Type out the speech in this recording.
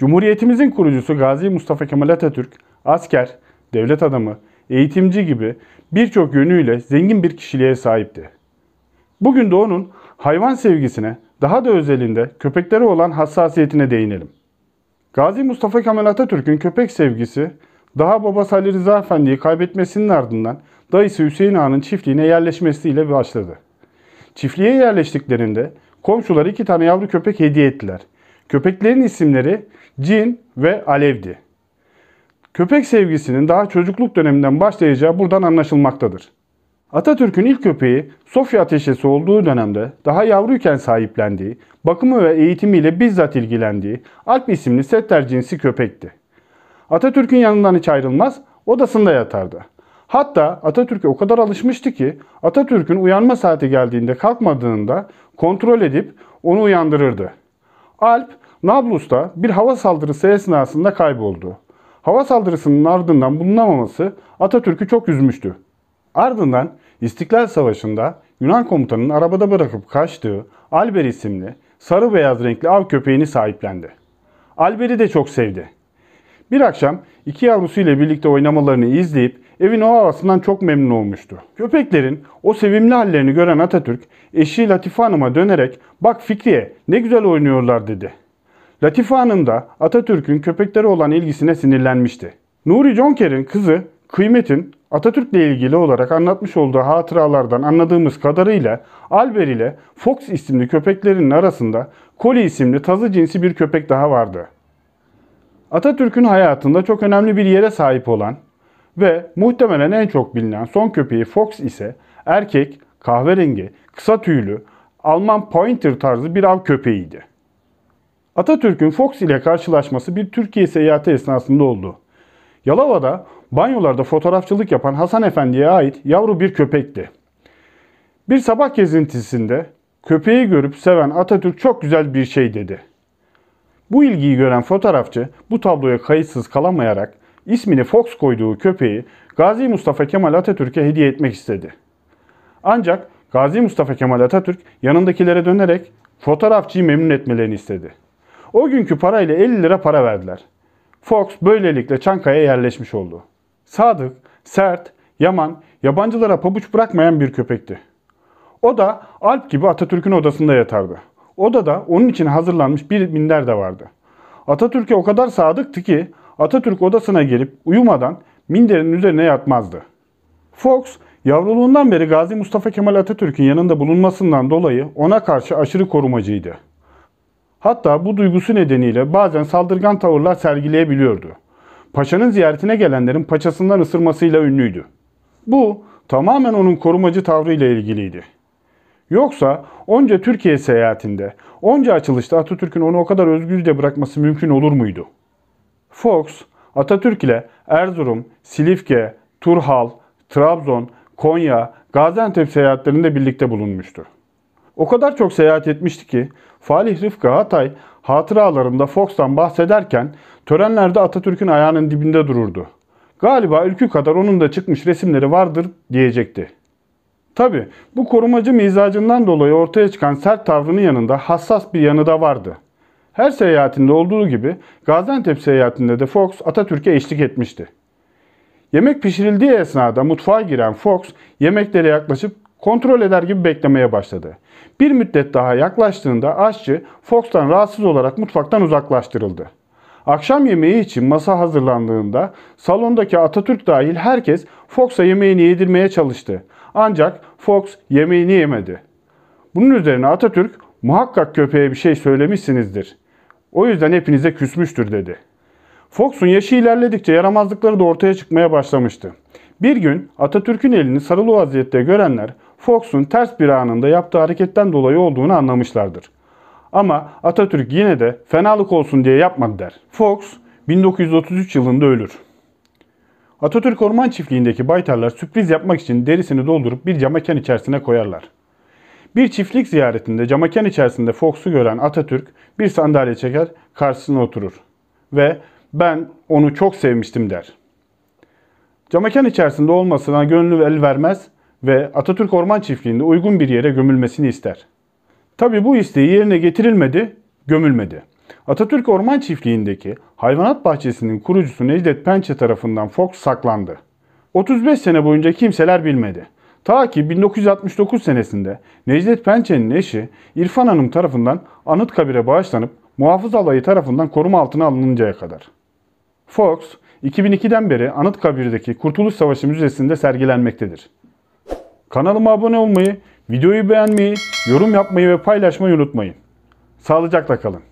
Cumhuriyetimizin kurucusu Gazi Mustafa Kemal Atatürk, asker, devlet adamı, eğitimci gibi birçok yönüyle zengin bir kişiliğe sahipti. Bugün de onun hayvan sevgisine, daha da özelinde köpeklere olan hassasiyetine değinelim. Gazi Mustafa Kemal Atatürk'ün köpek sevgisi, daha babası Ali Rıza Efendi'yi kaybetmesinin ardından dayısı Hüseyin Ağa'nın çiftliğine yerleşmesiyle başladı. Çiftliğe yerleştiklerinde komşular iki tane yavru köpek hediye ettiler. Köpeklerin isimleri Cin ve Alev'di. Köpek sevgisinin daha çocukluk döneminden başlayacağı buradan anlaşılmaktadır. Atatürk'ün ilk köpeği Sofya Ateşesi olduğu dönemde daha yavruyken sahiplendiği, bakımı ve eğitimiyle bizzat ilgilendiği Alp isimli setter cinsi köpekti. Atatürk'ün yanından hiç ayrılmaz, odasında yatardı. Hatta Atatürk'e o kadar alışmıştı ki Atatürk'ün uyanma saati geldiğinde kalkmadığında kontrol edip onu uyandırırdı. Alp, Nablus'ta bir hava saldırısı esnasında kayboldu. Hava saldırısının ardından bulunamaması Atatürk'ü çok üzmüştü. Ardından İstiklal Savaşı'nda Yunan komutanının arabada bırakıp kaçtığı Alber isimli sarı beyaz renkli av köpeğini sahiplendi. Alber'i de çok sevdi. Bir akşam iki yavrusuyla birlikte oynamalarını izleyip evin o havasından çok memnun olmuştu. Köpeklerin o sevimli hallerini gören Atatürk eşi Latife Hanım'a dönerek bak Fikriye ne güzel oynuyorlar dedi. Latife Hanım da Atatürk'ün köpeklere olan ilgisine sinirlenmişti. Nuri Jonker'in kızı Kıymet'in Atatürk'le ilgili olarak anlatmış olduğu hatıralardan anladığımız kadarıyla Alber ile Fox isimli köpeklerinin arasında Collie isimli tazı cinsi bir köpek daha vardı. Atatürk'ün hayatında çok önemli bir yere sahip olan ve muhtemelen en çok bilinen son köpeği Fox ise erkek, kahverengi, kısa tüylü, Alman Pointer tarzı bir av köpeğiydi. Atatürk'ün Fox ile karşılaşması bir Türkiye seyahati esnasında oldu. Yalova'da banyolarda fotoğrafçılık yapan Hasan Efendi'ye ait yavru bir köpekti. Bir sabah gezintisinde köpeği görüp seven Atatürk çok güzel bir şey dedi. Bu ilgiyi gören fotoğrafçı bu tabloya kayıtsız kalamayarak ismini Fox koyduğu köpeği Gazi Mustafa Kemal Atatürk'e hediye etmek istedi. Ancak Gazi Mustafa Kemal Atatürk yanındakilere dönerek fotoğrafçıyı memnun etmelerini istedi. O günkü parayla 50 lira para verdiler. Fox böylelikle Çankaya'ya yerleşmiş oldu. Sadık, sert, yaman, yabancılara pabuç bırakmayan bir köpekti. O da Alp gibi Atatürk'ün odasında yatardı. Odada onun için hazırlanmış bir minder de vardı. Atatürk'e o kadar sadıktı ki Atatürk odasına gelip uyumadan minderin üzerine yatmazdı. Fox, yavruluğundan beri Gazi Mustafa Kemal Atatürk'ün yanında bulunmasından dolayı ona karşı aşırı korumacıydı. Hatta bu duygusu nedeniyle bazen saldırgan tavırlar sergileyebiliyordu. Paşanın ziyaretine gelenlerin paçasından ısırmasıyla ünlüydü. Bu tamamen onun korumacı tavrıyla ilgiliydi. Yoksa onca Türkiye seyahatinde, onca açılışta Atatürk'ün onu o kadar özgürce bırakması mümkün olur muydu? Fox, Atatürk ile Erzurum, Silifke, Turhal, Trabzon, Konya, Gaziantep seyahatlerinde birlikte bulunmuştu. O kadar çok seyahat etmişti ki Falih Rıfkı Hatay hatıralarında Fox'tan bahsederken törenlerde Atatürk'ün ayağının dibinde dururdu. Galiba ülkü kadar onun da çıkmış resimleri vardır diyecekti. Tabi bu korumacı mizacından dolayı ortaya çıkan sert tavrının yanında hassas bir yanı da vardı. Her seyahatinde olduğu gibi Gaziantep seyahatinde de Fox Atatürk'e eşlik etmişti. Yemek pişirildiği esnada mutfağa giren Fox yemeklere yaklaşıp kontrol eder gibi beklemeye başladı. Bir müddet daha yaklaştığında aşçı Fox'tan rahatsız olarak mutfaktan uzaklaştırıldı. Akşam yemeği için masa hazırlandığında salondaki Atatürk dahil herkes Fox'a yemeğini yedirmeye çalıştı. Ancak Fox yemeğini yemedi. Bunun üzerine Atatürk muhakkak köpeğe bir şey söylemişsinizdir. O yüzden hepinize küsmüştür dedi. Fox'un yaşı ilerledikçe yaramazlıkları da ortaya çıkmaya başlamıştı. Bir gün Atatürk'ün elini sarılı vaziyette görenler Fox'un ters bir anında yaptığı hareketten dolayı olduğunu anlamışlardır. Ama Atatürk yine de fenalık olsun diye yapmadı der. Fox 1933 yılında ölür. Atatürk Orman Çiftliği'ndeki baytarlar sürpriz yapmak için derisini doldurup bir camaken içerisine koyarlar. Bir çiftlik ziyaretinde camaken içerisinde Fox'u gören Atatürk bir sandalye çeker karşısına oturur ve ben onu çok sevmiştim der. Camaken içerisinde olmasına gönlü el vermez ve Atatürk Orman Çiftliği'nde uygun bir yere gömülmesini ister. Tabi bu isteği yerine getirilmedi, gömülmedi. Atatürk Orman Çiftliği'ndeki hayvanat bahçesinin kurucusu Necdet Pençe tarafından Fox saklandı. 35 sene boyunca kimseler bilmedi. Ta ki 1969 senesinde Necdet Pençe'nin eşi İrfan Hanım tarafından Anıtkabir'e bağışlanıp muhafız alayı tarafından koruma altına alınıncaya kadar. Fox, 2002'den beri Anıtkabir'deki Kurtuluş Savaşı Müzesi'nde sergilenmektedir. Kanalıma abone olmayı, videoyu beğenmeyi, yorum yapmayı ve paylaşmayı unutmayın. Sağlıcakla kalın.